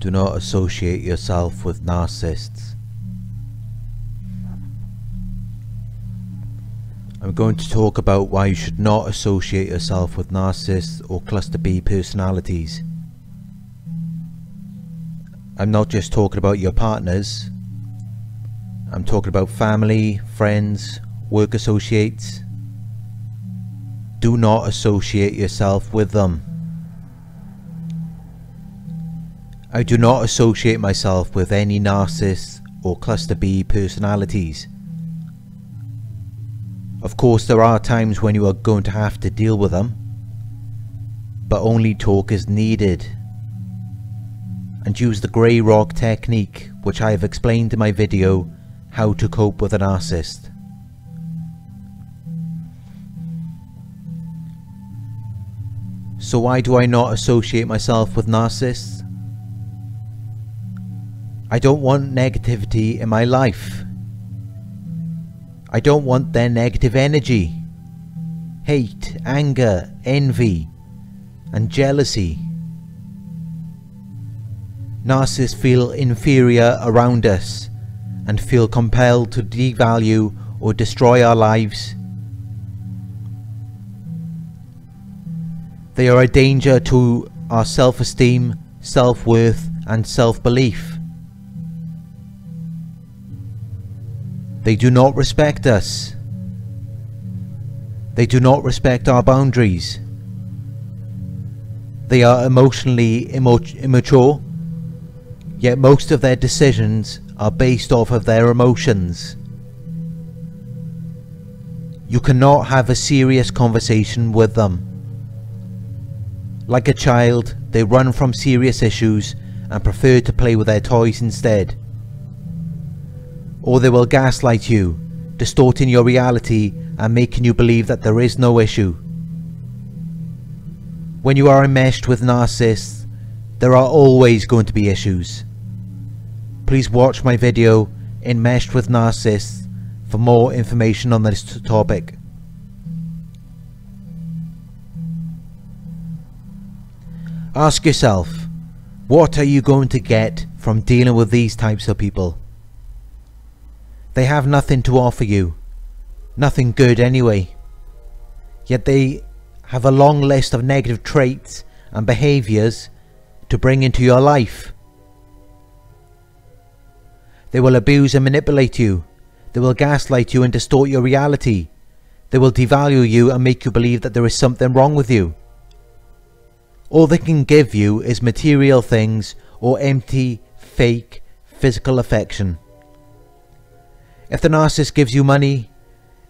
Do not associate yourself with narcissists. I'm going to talk about why you should not associate yourself with narcissists or cluster B personalities. I'm not just talking about your partners. I'm talking about family, friends, work associates. Do not associate yourself with them. I do not associate myself with any narcissists or cluster B personalities. Of course there are times when you are going to have to deal with them, but only talk is needed. And use the grey rock technique which I have explained in my video how to cope with a narcissist. So why do I not associate myself with narcissists? I don't want negativity in my life. I don't want their negative energy, hate, anger, envy, and jealousy. Narcissists feel inferior around us and feel compelled to devalue or destroy our lives. They are a danger to our self-esteem, self-worth and self-belief. They do not respect us. They do not respect our boundaries. They are emotionally immature, yet most of their decisions are based off of their emotions. You cannot have a serious conversation with them. Like a child, they run from serious issues and prefer to play with their toys instead or they will gaslight you, distorting your reality and making you believe that there is no issue. When you are enmeshed with narcissists, there are always going to be issues. Please watch my video Enmeshed with Narcissists for more information on this topic. Ask yourself, what are you going to get from dealing with these types of people? They have nothing to offer you. Nothing good anyway. Yet they have a long list of negative traits and behaviours to bring into your life. They will abuse and manipulate you. They will gaslight you and distort your reality. They will devalue you and make you believe that there is something wrong with you. All they can give you is material things or empty, fake, physical affection. If the narcissist gives you money,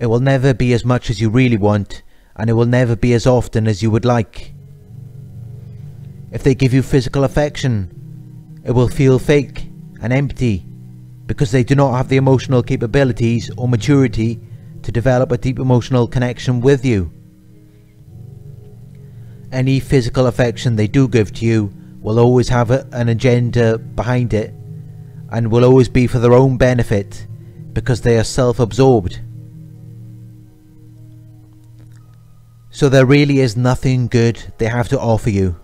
it will never be as much as you really want and it will never be as often as you would like. If they give you physical affection, it will feel fake and empty because they do not have the emotional capabilities or maturity to develop a deep emotional connection with you. Any physical affection they do give to you will always have an agenda behind it and will always be for their own benefit because they are self-absorbed. So there really is nothing good they have to offer you.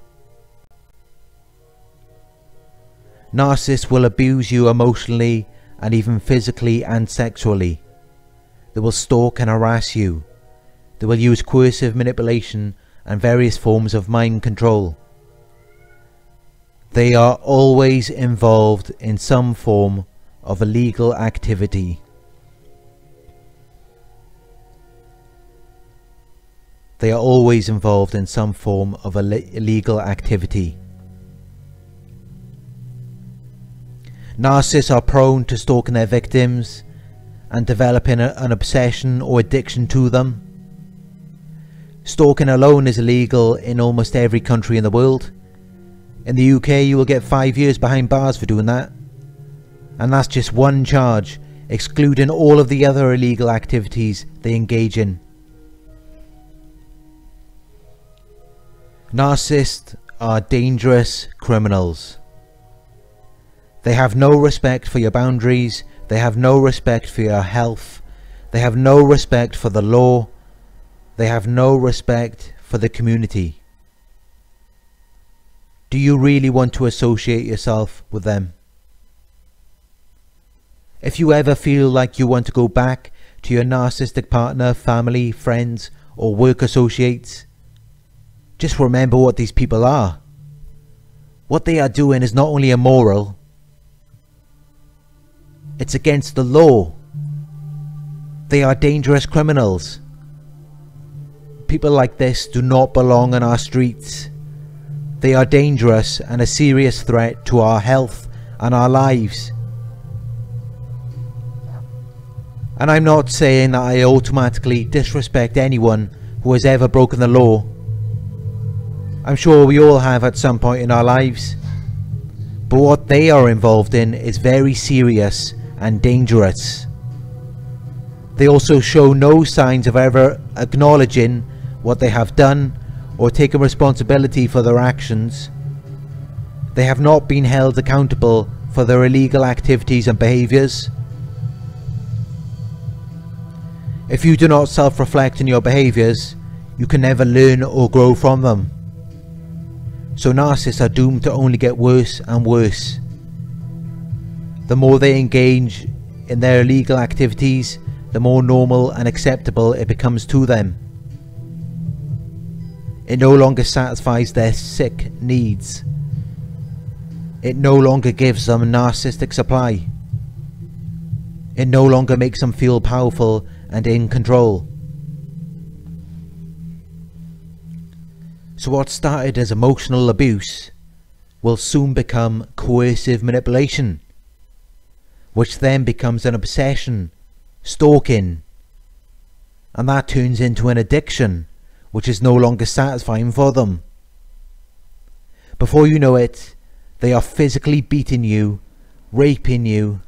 Narcissists will abuse you emotionally and even physically and sexually. They will stalk and harass you. They will use coercive manipulation and various forms of mind control. They are always involved in some form of illegal activity. They are always involved in some form of illegal activity. Narcissists are prone to stalking their victims and developing a, an obsession or addiction to them. Stalking alone is illegal in almost every country in the world. In the UK you will get 5 years behind bars for doing that and that's just one charge, excluding all of the other illegal activities they engage in. Narcissists are dangerous criminals. They have no respect for your boundaries, they have no respect for your health, they have no respect for the law, they have no respect for the community. Do you really want to associate yourself with them? If you ever feel like you want to go back to your narcissistic partner, family, friends, or work associates, just remember what these people are. What they are doing is not only immoral, it's against the law. They are dangerous criminals. People like this do not belong on our streets. They are dangerous and a serious threat to our health and our lives. And I'm not saying that I automatically disrespect anyone who has ever broken the law. I'm sure we all have at some point in our lives. But what they are involved in is very serious and dangerous. They also show no signs of ever acknowledging what they have done or taking responsibility for their actions. They have not been held accountable for their illegal activities and behaviours. If you do not self-reflect in your behaviours, you can never learn or grow from them. So narcissists are doomed to only get worse and worse. The more they engage in their illegal activities, the more normal and acceptable it becomes to them. It no longer satisfies their sick needs. It no longer gives them narcissistic supply. It no longer makes them feel powerful and in control. So what started as emotional abuse will soon become coercive manipulation, which then becomes an obsession, stalking, and that turns into an addiction, which is no longer satisfying for them. Before you know it, they are physically beating you, raping you,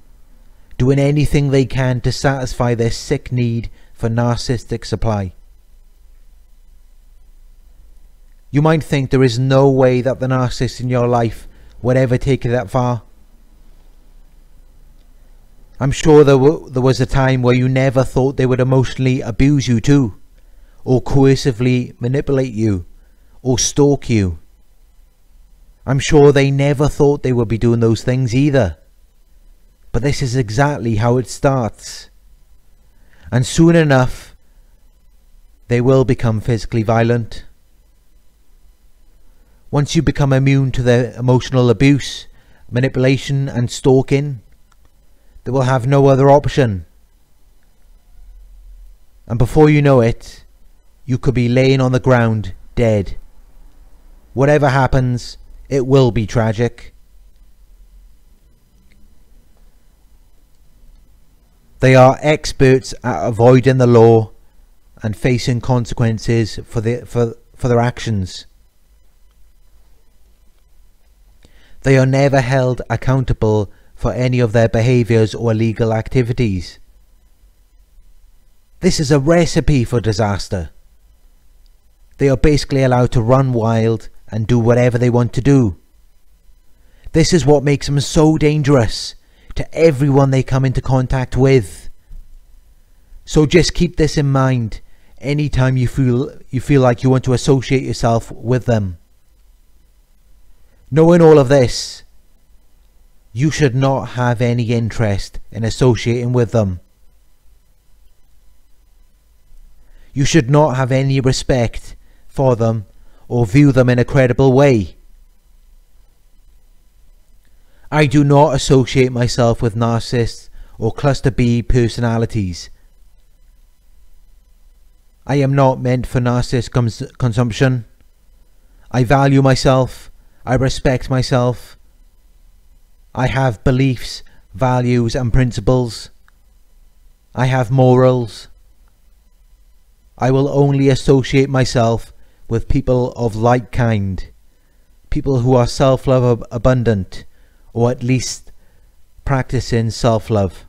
doing anything they can to satisfy their sick need for narcissistic supply. You might think there is no way that the narcissist in your life would ever take it that far. I'm sure there, there was a time where you never thought they would emotionally abuse you too, or coercively manipulate you, or stalk you. I'm sure they never thought they would be doing those things either. But this is exactly how it starts. And soon enough, they will become physically violent. Once you become immune to their emotional abuse, manipulation and stalking, they will have no other option. And before you know it, you could be laying on the ground dead. Whatever happens, it will be tragic. They are experts at avoiding the law and facing consequences for, the, for, for their actions. They are never held accountable for any of their behaviours or illegal activities. This is a recipe for disaster. They are basically allowed to run wild and do whatever they want to do. This is what makes them so dangerous to everyone they come into contact with. So just keep this in mind anytime you feel you feel like you want to associate yourself with them. Knowing all of this, you should not have any interest in associating with them. You should not have any respect for them or view them in a credible way. I do not associate myself with narcissists or cluster B personalities. I am not meant for narcissist cons consumption. I value myself. I respect myself. I have beliefs, values and principles. I have morals. I will only associate myself with people of like kind, people who are self-love abundant, or at least practicing self-love.